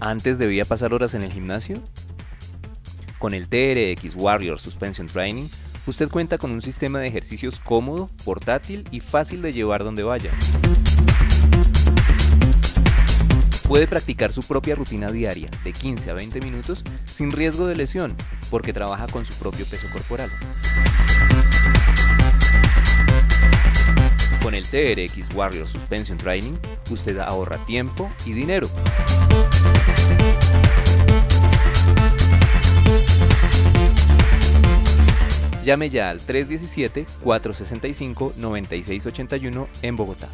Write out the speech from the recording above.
¿Antes debía pasar horas en el gimnasio? Con el TRX Warrior Suspension Training, usted cuenta con un sistema de ejercicios cómodo, portátil y fácil de llevar donde vaya. Puede practicar su propia rutina diaria de 15 a 20 minutos sin riesgo de lesión, porque trabaja con su propio peso corporal. TRX Warrior Suspension Training, usted ahorra tiempo y dinero. Llame ya al 317-465-9681 en Bogotá.